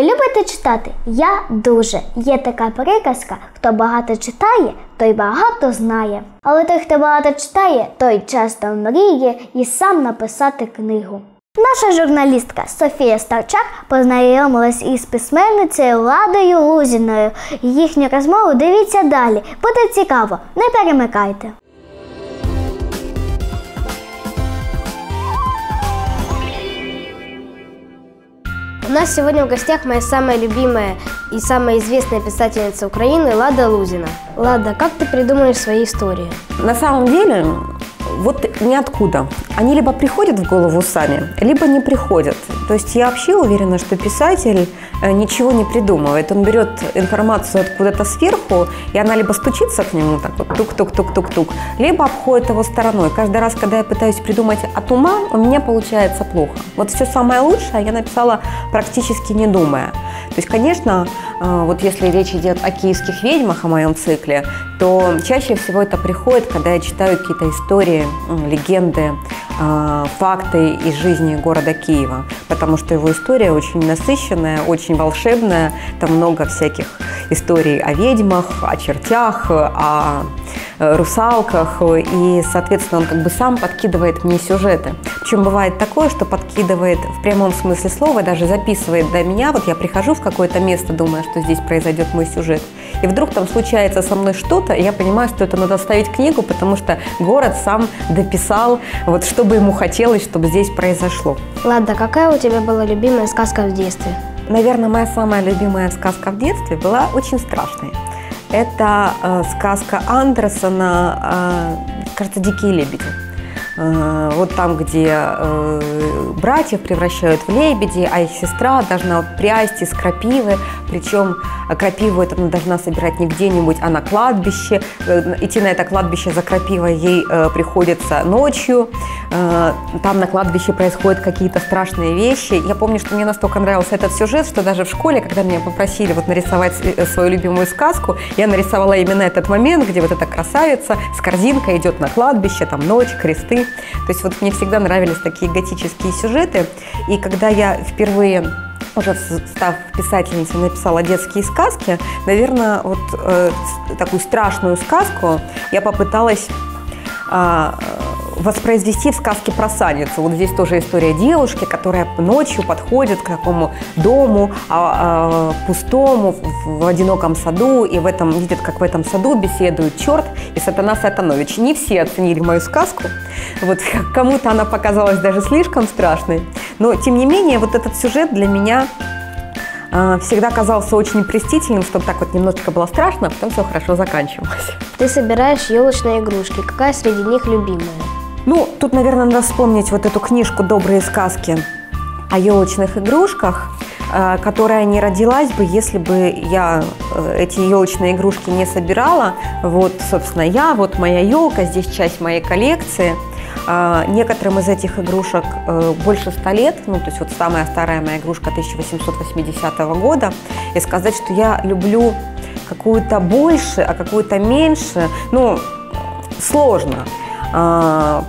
Ви любите читати? Я дуже. Є така приказка: хто багато читає, той багато знає. Але той, хто багато читає, той часто мріє і сам написати книгу. Наша журналістка Софія Ставчак познайомилась із письменницею Ладою Лузіною. Їхню розмову дивіться далі. Буде цікаво, не перемикайте. У нас сегодня в гостях моя самая любимая и самая известная писательница Украины Лада Лузина. Лада, как ты придумаешь свои истории? На самом деле, вот ниоткуда. Они либо приходят в голову сами, либо не приходят. То есть я вообще уверена, что писатель ничего не придумывает. Он берет информацию откуда-то сверху, и она либо стучится к нему, так вот тук-тук-тук-тук-тук, либо обходит его стороной. Каждый раз, когда я пытаюсь придумать от ума, у меня получается плохо. Вот все самое лучшее я написала практически не думая. То есть, конечно, э, вот если речь идет о киевских ведьмах, о моем цикле, то чаще всего это приходит, когда я читаю какие-то истории, легенды, э, факты из жизни города Киева, потому что его история очень насыщенная, очень волшебная, там много всяких историй о ведьмах, о чертях, о э, русалках, и, соответственно, он как бы сам подкидывает мне сюжеты. Причем бывает такое, что подкидывает в прямом смысле слова, даже записывает до меня, вот я прихожу в какое-то место, думая, что здесь произойдет мой сюжет, и вдруг там случается со мной что-то, и я понимаю, что это надо ставить книгу, потому что город сам дописал, вот что бы ему хотелось, чтобы здесь произошло. Лада, какая у тебя была любимая сказка в детстве? Наверное, моя самая любимая сказка в детстве была очень страшной. Это э, сказка Андерсона, э, кажется, «Дикие лебеди». Э, вот там, где э, братьев превращают в лебеди, а их сестра должна прясть из крапивы, причем крапиву это она должна собирать не где-нибудь, а на кладбище. Э, идти на это кладбище за крапивой ей приходится ночью. Э, там на кладбище происходят какие-то страшные вещи. Я помню, что мне настолько нравился этот сюжет, что даже в школе, когда меня попросили вот нарисовать э, свою любимую сказку, я нарисовала именно этот момент, где вот эта красавица с корзинкой идет на кладбище, там ночь, кресты. То есть вот мне всегда нравились такие готические сюжеты. И когда я впервые уже став писательницей, написала детские сказки, наверное, вот э, такую страшную сказку я попыталась э, воспроизвести в сказке про Саницу. Вот здесь тоже история девушки, которая ночью подходит к такому дому а, а, пустому, в, в одиноком саду, и в этом видит, как в этом саду беседует черт и сатана Сатанович. Не все оценили мою сказку. Вот кому-то она показалась даже слишком страшной. Но, тем не менее, вот этот сюжет для меня а, всегда казался очень престительным, чтобы так вот немножечко было страшно, а потом все хорошо заканчивалось. Ты собираешь елочные игрушки. Какая среди них любимая? Ну, тут, наверное, надо вспомнить вот эту книжку «Добрые сказки» о елочных игрушках, э, которая не родилась бы, если бы я э, эти елочные игрушки не собирала. Вот, собственно, я, вот моя елка, здесь часть моей коллекции. А, некоторым из этих игрушек э, больше 100 лет, ну, то есть вот самая старая моя игрушка 1880 года. И сказать, что я люблю какую-то больше, а какую-то меньше, ну, сложно. А,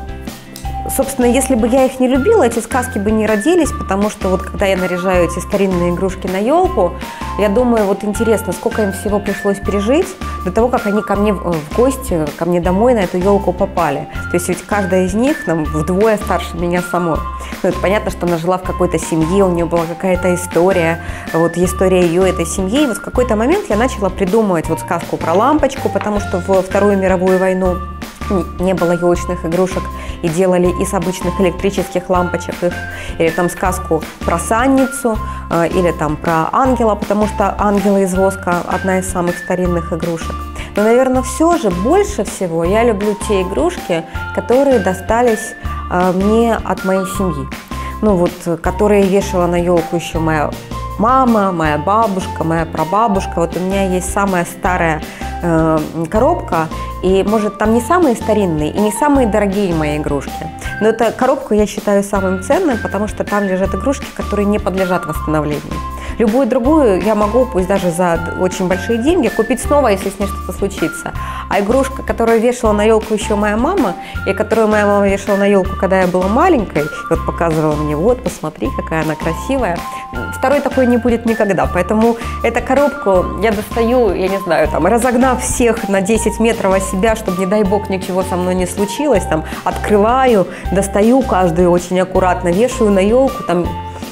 собственно, если бы я их не любила, эти сказки бы не родились, потому что вот когда я наряжаю эти старинные игрушки на елку, я думаю, вот интересно, сколько им всего пришлось пережить до того, как они ко мне в гости, ко мне домой на эту елку попали. То есть ведь каждая из них там, вдвое старше меня самой. Ну, это понятно, что она жила в какой-то семье, у нее была какая-то история, вот история ее этой семьи. И вот в какой-то момент я начала придумывать вот сказку про лампочку, потому что в Вторую мировую войну не было елочных игрушек и делали из обычных электрических лампочек их, или там сказку про санницу, э, или там про ангела, потому что ангелы из воска одна из самых старинных игрушек. Но, наверное, все же больше всего я люблю те игрушки, которые достались э, мне от моей семьи. Ну вот, которые вешала на елку еще моя мама, моя бабушка, моя прабабушка. Вот у меня есть самая старая э, коробка, и, может, там не самые старинные и не самые дорогие мои игрушки. Но эту коробку я считаю самым ценным, потому что там лежат игрушки, которые не подлежат восстановлению. Любую другую я могу, пусть даже за очень большие деньги, купить снова, если с ней что-то случится. А игрушка, которую вешала на елку еще моя мама, и которую моя мама вешала на елку, когда я была маленькой, и вот показывала мне, вот, посмотри, какая она красивая, второй такой не будет никогда. Поэтому эту коробку я достаю, я не знаю, там, разогнав всех на 10 метров от себя, чтобы, не дай бог, ничего со мной не случилось, там, открываю, достаю каждую очень аккуратно, вешаю на елку, там,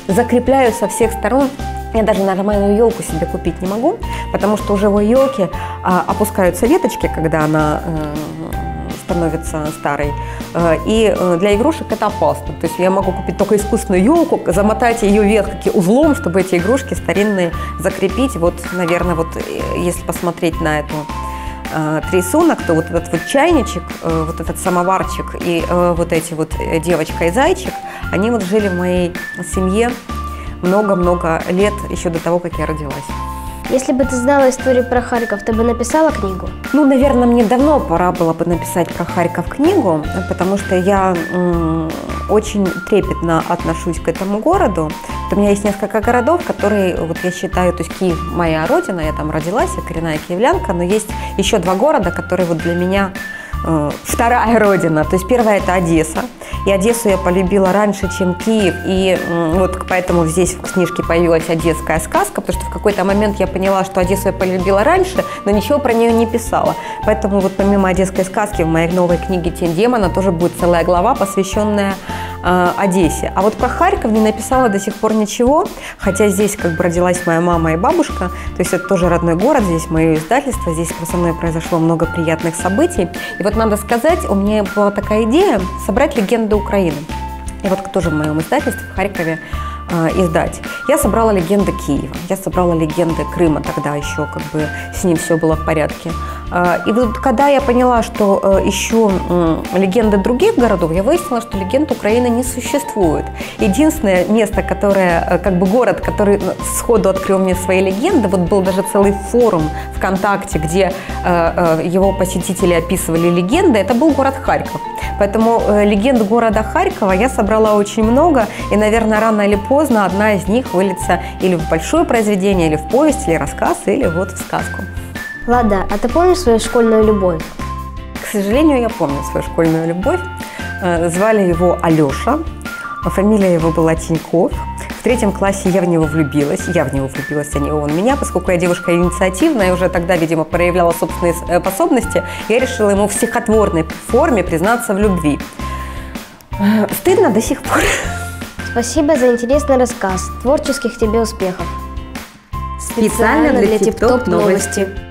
закрепляю со всех сторон. Я даже нормальную елку себе купить не могу, потому что уже в елке а, опускаются веточки, когда она э, становится старой. Э, и э, для игрушек это опасно. То есть я могу купить только искусственную елку, замотать ее ветки узлом, чтобы эти игрушки старинные закрепить. Вот, наверное, вот э, если посмотреть на эту рисунок, то вот этот вот чайничек, вот этот самоварчик и вот эти вот девочка и зайчик, они вот жили в моей семье много-много лет еще до того, как я родилась. Если бы ты знала историю про Харьков, ты бы написала книгу? Ну, наверное, мне давно пора было бы написать про Харьков книгу, потому что я очень трепетно отношусь к этому городу. У меня есть несколько городов, которые, вот я считаю, то есть Киев моя родина, я там родилась, я коренная киевлянка, но есть еще два города, которые вот для меня э, вторая родина. То есть первая это Одесса, и Одессу я полюбила раньше, чем Киев. И вот поэтому здесь в книжке появилась одесская сказка, потому что в какой-то момент я поняла, что Одессу я полюбила раньше, но ничего про нее не писала. Поэтому вот помимо одесской сказки в моей новой книге «Тень демона» тоже будет целая глава, посвященная э, Одессе. А вот про Харьков не написала до сих пор ничего, хотя здесь как бы родилась моя мама и бабушка, то есть это тоже родной город, здесь мое издательство, здесь со мной произошло много приятных событий. И вот надо сказать, у меня была такая идея собрать легенды Украины. И вот тоже в моем издательстве в Харькове э, издать. Я собрала легенды Киева, я собрала легенды Крыма, тогда еще как бы с ним все было в порядке. А, и вот когда я поняла, что э, ищу легенды других городов, я выяснила, что легенд Украины не существует. Единственное место, которое, э, как бы город, который э, сходу открыл мне свои легенды, вот был даже целый форум ВКонтакте, где его посетители описывали легенды, это был город Харьков. Поэтому легенд города Харькова я собрала очень много, и, наверное, рано или поздно одна из них выльется или в большое произведение, или в повесть, или рассказ, или вот в сказку. Лада, а ты помнишь свою школьную любовь? К сожалению, я помню свою школьную любовь. Э, звали его Алеша, фамилия его была Тиньков. В третьем классе я в него влюбилась, я в него влюбилась, а не он меня, поскольку я девушка инициативная и уже тогда, видимо, проявляла собственные э, способности, я решила ему в стихотворной форме признаться в любви. Э, стыдно до сих пор. Спасибо за интересный рассказ. Творческих тебе успехов. Специально для Тип-Топ новости.